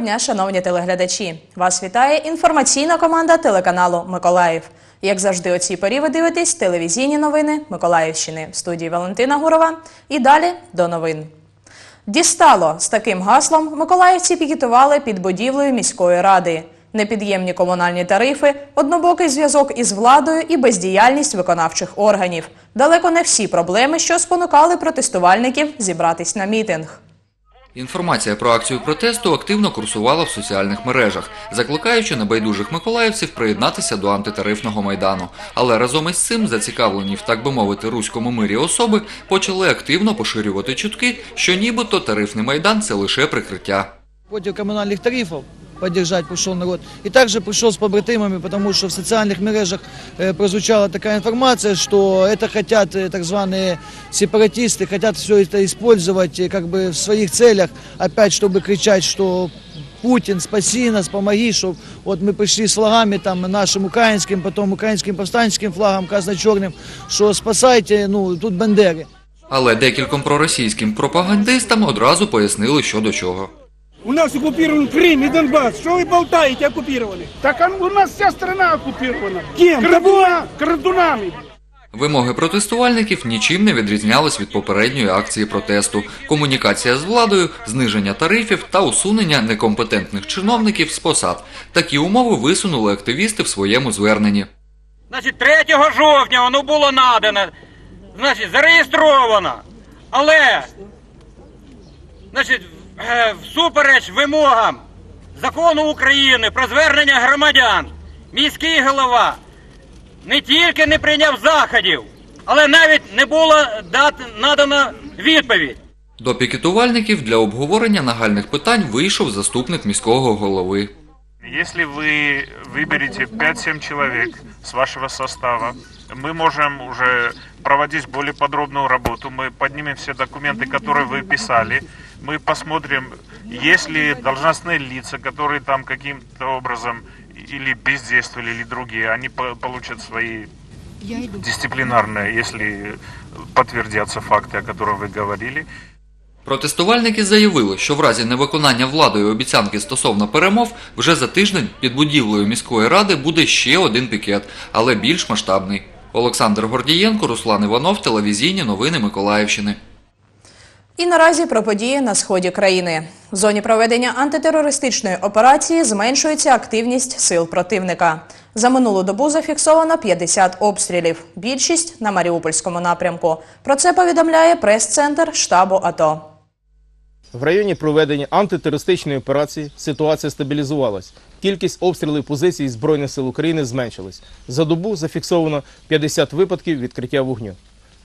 Дня, шановні телеглядачі! Вас вітає інформаційна команда телеканалу Миколаїв. Як завжди, о цій порі ви дивитесь телевізійні новини Миколаївщини в студії Валентина Гурова. І далі до новин. Дістало з таким гаслом миколаївці пікетували під будівлею міської ради. Непід'ємні комунальні тарифи, однобокий зв'язок із владою і бездіяльність виконавчих органів. Далеко не всі проблеми, що спонукали протестувальників зібратись на мітинг. Інформація про акцію протесту активно курсувала в соціальних мережах, закликаючи небайдужих миколаївців приєднатися до антитарифного майдану. Але разом із цим зацікавлені в так би мовити руському мирі особи почали активно поширювати чутки, що нібито тарифний майдан це лише прикриття. Потім комунальних тарифов поддержать пришел народ. И также пришел с побратимами, потому что в социальных мережах э, прозвучала такая информация, что это хотят э, так званые сепаратисты, хотят все это использовать э, как бы в своих целях, опять чтобы кричать, что Путин, спаси нас, помоги, что вот мы пришли с флагами там нашим украинским, потом украинским повстанческим флагом, красно-черным, что спасайте, ну, тут бандеры. Але декільком проросійським пропагандистам одразу пояснили, що до чого. У нас оккупирован Крым и Донбасс. Что вы болтаете, оккупированы? Так а у нас вся страна оккупирована. Кем? Крадуна, крадунами. Вимоги протестувальників нічим не відрізнялись від попередньої акції протесту: комунікація з владою, зниження тарифів та усунення некомпетентних чиновників з посад. Такі умови висунули активісти в своєму зверненні. Значить, 3 жовтня воно було надано, значить, зареєстровано. Але, значить, е, всупереч вимогам закону України про звернення громадян, міський голова не тільки не прийняв заходів, але навіть не було дат, надано відповідь. До пікетувальників для обговорення нагальних питань вийшов заступник міського голови. Если вы выберете 5-7 человек с вашего состава, мы можем уже проводить более подробную работу. Мы поднимем все документы, которые вы писали. Мы посмотрим, есть ли должностные лица, которые там каким-то образом или бездействовали, или другие. Они по- получат свои дисциплинарные, если подтвердятся факты, о которых вы говорили. Протестувальники заявили, що в разі невиконання владою обіцянки стосовно перемов вже за тиждень під будівлею міської ради буде ще один пікет, але більш масштабний. Олександр Гордієнко, Руслан Іванов, телевізійні новини Миколаївщини. І наразі про події на сході країни. В зоні проведення антитерористичної операції зменшується активність сил противника. За минулу добу зафіксовано 50 обстрілів. Більшість на Маріупольському напрямку. Про це повідомляє прес-центр штабу АТО. В районі проведення антитерористичної операції ситуація стабілізувалась. Кількість обстрілів позицій Збройних сил України зменшилась. За добу зафіксовано 50 випадків відкриття вогню.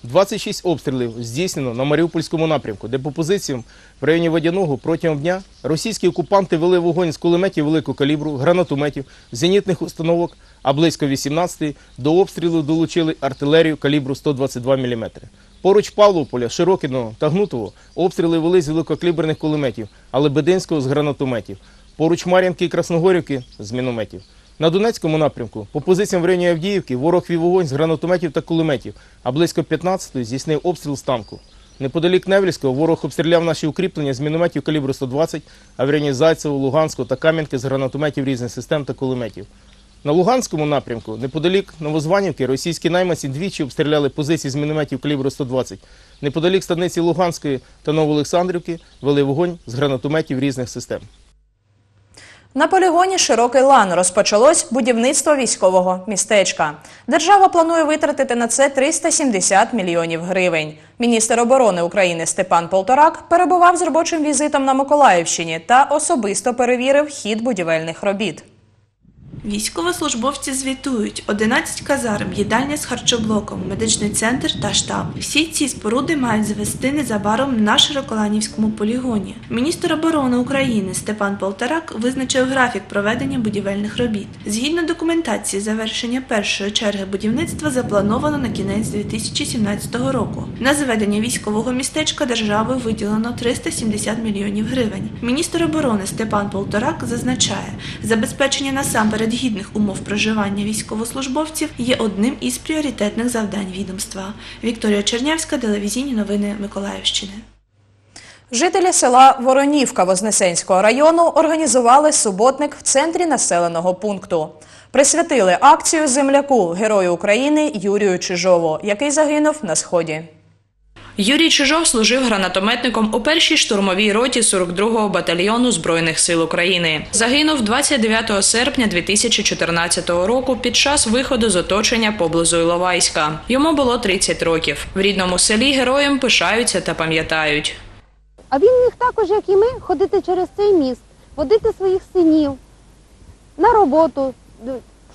26 обстрілів здійснено на Маріупольському напрямку, де по позиціям в районі Водяного протягом дня російські окупанти вели вогонь з кулеметів великого калібру, гранатометів, зенітних установок, а близько 18-ї до обстрілу долучили артилерію калібру 122 мм. Поруч Павлополя, Широкіного та Гнутово обстріли вели з великокаліберних кулеметів, а Лебединського з гранатометів. Поруч Мар'янки і Красногорівки з мінометів. На Донецькому напрямку по позиціям в районі Авдіївки ворог вів вогонь з гранатометів та кулеметів, а близько 15-ї здійснив обстріл з танку. Неподалік Невлівського ворог обстріляв наші укріплення з мінометів калібру 120, а в районі Зайцево, Луганського та Кам'янки з гранатометів різних систем та кулеметів. На Луганському напрямку, неподалік Новозванівки, російські найманці двічі обстріляли позиції з мінометів калібру 120. Неподалік станиці Луганської та Новоолександрівки вели вогонь з гранатометів різних систем. На полігоні Широкий лан розпочалось будівництво військового містечка. Держава планує витратити на це 370 мільйонів гривень. Міністр оборони України Степан Полторак перебував з робочим візитом на Миколаївщині та особисто перевірив хід будівельних робіт. Військовослужбовці звітують 11 казарм, їдальня з харчоблоком, медичний центр та штаб. Всі ці споруди мають звести незабаром на Широколанівському полігоні. Міністр оборони України Степан Полторак визначив графік проведення будівельних робіт. Згідно документації, завершення першої черги будівництва заплановано на кінець 2017 року. На зведення військового містечка державою виділено 370 мільйонів гривень. Міністр оборони Степан Полторак зазначає, забезпечення насамперед гідних умов проживання військовослужбовців є одним із пріоритетних завдань відомства. Вікторія Чернявська, телевізійні новини Миколаївщини. Жителі села Воронівка Вознесенського району організували суботник в центрі населеного пункту. Присвятили акцію земляку герою України Юрію Чижову, який загинув на сході. Юрій Чижов служив гранатометником у першій штурмовій роті 42-го батальйону Збройних сил України. Загинув 29 серпня 2014 року під час виходу з оточення поблизу Іловайська. Йому було 30 років. В рідному селі героєм пишаються та пам'ятають. А він міг також, як і ми, ходити через цей міст, водити своїх синів на роботу,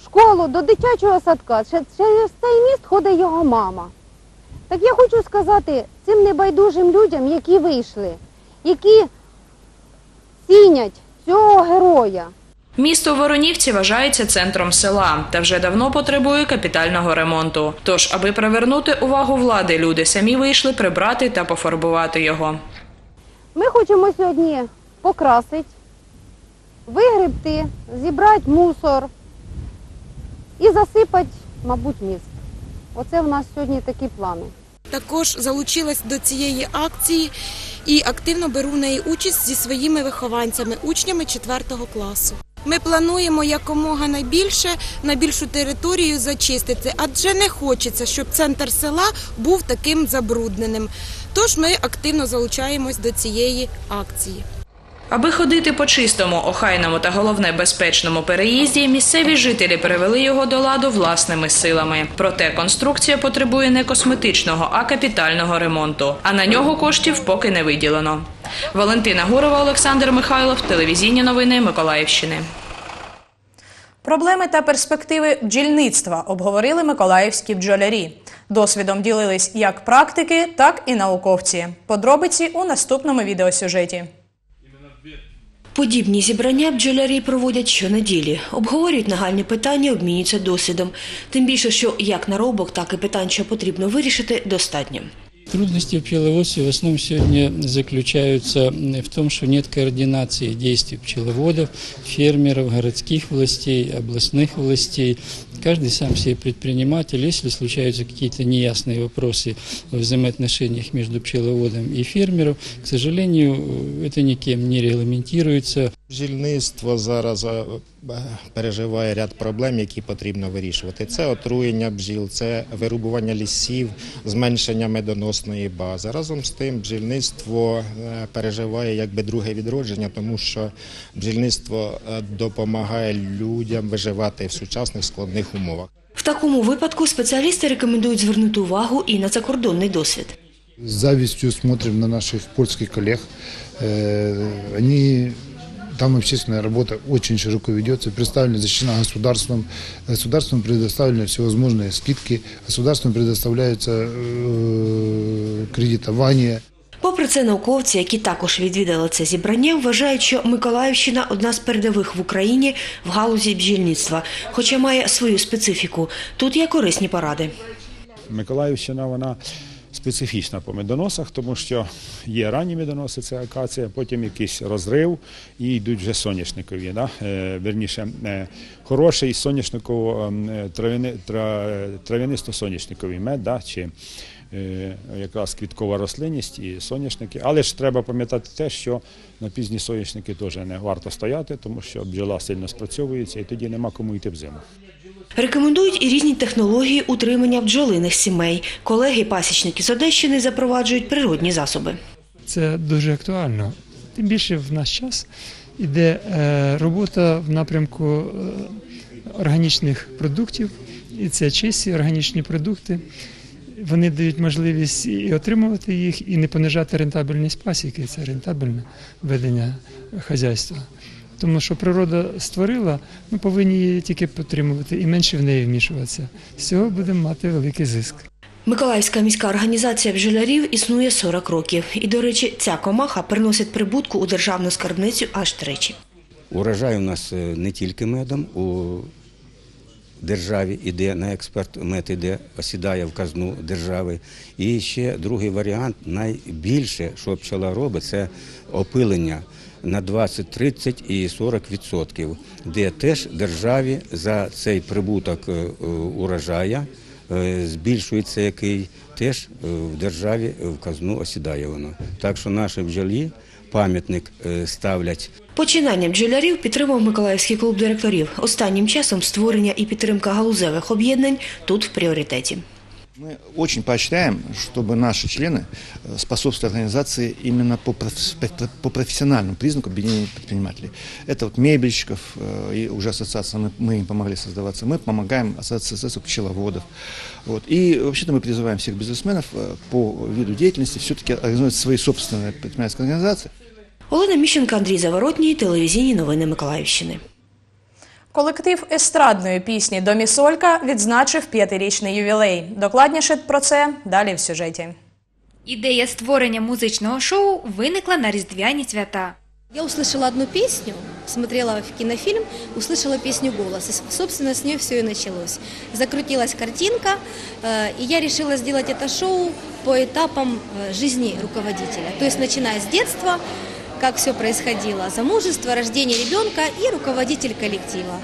в школу, до дитячого садка. Через цей міст ходить його мама. Так я хочу сказати цим небайдужим людям, які вийшли, які цінять цього героя. Місто Воронівці вважається центром села та вже давно потребує капітального ремонту. Тож, аби привернути увагу влади, люди самі вийшли прибрати та пофарбувати його. Ми хочемо сьогодні покрасити, вигребти, зібрати мусор і засипати, мабуть, міст. Оце в нас сьогодні такі плани. Також залучилась до цієї акції і активно беру в неї участь зі своїми вихованцями, учнями 4 класу. Ми плануємо якомога найбільше на більшу територію зачистити, адже не хочеться, щоб центр села був таким забрудненим. Тож ми активно залучаємось до цієї акції. Аби ходити по чистому, охайному та головне безпечному переїзді, місцеві жителі привели його до ладу власними силами. Проте конструкція потребує не косметичного, а капітального ремонту. А на нього коштів поки не виділено. Валентина Гурова, Олександр Михайлов, телевізійні новини Миколаївщини. Проблеми та перспективи бджільництва обговорили миколаївські бджолярі. Досвідом ділились як практики, так і науковці. Подробиці у наступному відеосюжеті. Подібні зібрання бджолярі проводять щонеділі, обговорюють нагальні питання, обмінюються досвідом. Тим більше, що як наробок, так і питань, що потрібно вирішити, достатньо. Трудности в пчеловодстве в основном сегодня заключаются в том, что нет координации действий пчеловодов, фермеров, городских властей, областных властей. Каждый сам себе предприниматель. Если случаются какие-то неясные вопросы в взаимоотношениях между пчеловодом и фермером, к сожалению, это никем не регламентируется. Бджільництво зараз е, переживає ряд проблем, які потрібно вирішувати. Це отруєння бджіл, це вирубування лісів, зменшення медоносної бази. Разом з тим, бджільництво е, переживає якби друге відродження, тому що бджільництво е, допомагає людям виживати в сучасних складних умовах. В такому випадку спеціалісти рекомендують звернути увагу і на закордонний досвід. С завистью смотрим на наших польских коллег. Э, Они там общественная работа очень широко ведется, представлена, защищена государством. Государством предоставлены всевозможные скидки, государством предоставляется э, кредитование. Попри це, науковці, які також відвідали це зібрання, вважають, що Миколаївщина одна з передових в Україні в галузі бджільництва, хоча має свою специфіку. Тут є корисні поради. Миколаївщина вона специфічна по медоносах, тому що є ранні медоноси, це акація, потім якийсь розрив і йдуть вже соняшникові. Да? Е, Верніше, е, хороший соняшниково трав'янисто-соняшниковий мед, да? чи е, якраз квіткова рослинність і соняшники. Але ж треба пам'ятати те, що на пізні соняшники теж не варто стояти, тому що бджола сильно спрацьовується і тоді нема кому йти в зиму. Рекомендують і різні технології утримання бджолиних сімей. Колеги-пасічники з Одещини запроваджують природні засоби. Це дуже актуально. Тим більше в наш час іде е, робота в напрямку е, органічних продуктів, і це чисті органічні продукти. Вони дають можливість і отримувати їх, і не понижати рентабельність пасіки. Це рентабельне ведення хазяйства. Тому що природа створила, ми повинні її тільки підтримувати і менше в неї вмішуватися. З цього будемо мати великий зиск. Миколаївська міська організація бджолярів існує 40 років. І, до речі, ця комаха приносить прибутку у державну скарбницю аж тричі. Урожай у нас е, не тільки медом, у державі іде на експорт, мед іде, осідає в казну держави. І ще другий варіант, найбільше, що пчола робить, це опилення на 20, 30 і 40 відсотків, де теж державі за цей прибуток е, урожая е, збільшується який, теж е, в державі в казну осідає воно. Так що наші бджолі пам'ятник е, ставлять Починання бджолярів підтримав Миколаївський клуб директорів. Останнім часом створення і підтримка галузевих об'єднань тут в пріоритеті. Мы очень поощряем, чтобы наши члены э, способствовали организации именно по, проф- по профессиональному признаку объединения предпринимателей. Это вот мебельщиков, э, и уже ассоциация, мы, мы им помогли создаваться, мы помогаем ассоциации пчеловодов. Вот. И вообще-то мы призываем всех бизнесменов э, по виду деятельности все-таки организовать свои собственные предпринимательские организации, Олена Міщенка, Андрій Заворотній, телевізійні новини Миколаївщини. Колектив естрадної пісні Домісолька відзначив п'ятирічний ювілей. Докладніше про це далі в сюжеті. Ідея створення музичного шоу виникла на різдвяні свята. Я услышала одну песню, смотрела в кинофильм, услышала песню «Голос», и, собственно, с нее все и началось. Закрутилась картинка, э, и я решила сделать это шоу по этапам э, жизни руководителя. То есть, начиная с детства, как все происходило, замужество, рождение ребенка и руководитель коллектива.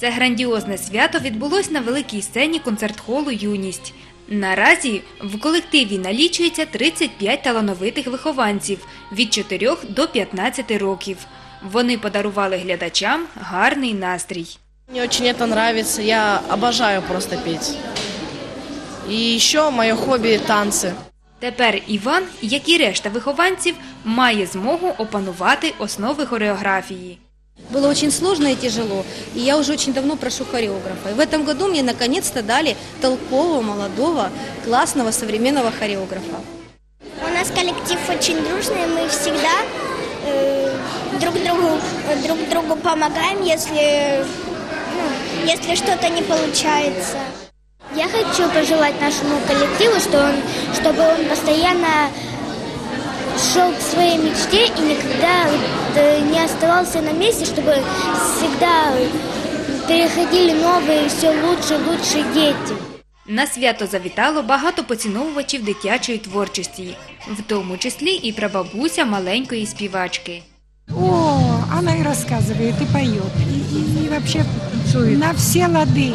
Це грандіозне свято відбулось на великій сцені концерт-холу Юність. Наразі в колективі налічується 35 талановитих вихованців від 4 до 15 років. Вони подарували глядачам гарний настрій. Мне очень это нравится, я обожаю просто петь. И еще мое хобби – танцы. Тепер Іван, як і решта вихованців, має змогу опанувати основи хореографії. Было очень сложно и тяжело, и я уже очень давно прошу хореографа. И в этом году мне наконец-то дали толкового, молодого, классного, современного хореографа. У нас коллектив очень дружный, мы всегда э, друг другу друг другу помогаем, если ну, если что-то не получается. Я хочу пожелать нашему коллективу, что он, чтобы он постоянно шел к своей мечте и никогда э, не оставался на месте, чтобы всегда переходили новые, все лучше, лучше дети. На свято завітало багато поціновувачів дитячої творчості, в тому числі і прабабуся маленької співачки. О, она и рассказывает, и поет, и, и- и вообще на все лады,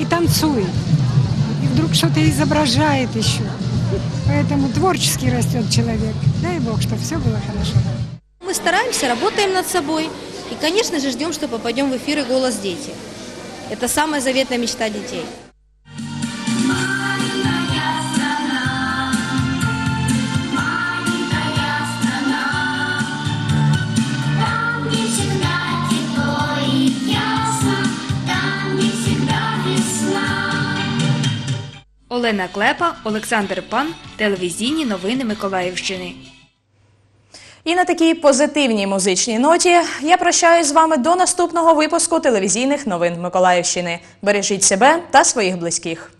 и танцует, и вдруг что-то изображает еще. Поэтому творчески растет человек. Дай Бог, чтобы все было хорошо. Мы стараемся, работаем над собой и, конечно же, ждем, что попадем в эфир и «Голос дети». Это самая заветная мечта детей. Олена Клепа, Олександр Пан, телевізійні новини Миколаївщини. І на такій позитивній музичній ноті я прощаюсь з вами до наступного випуску телевізійних новин Миколаївщини. Бережіть себе та своїх близьких.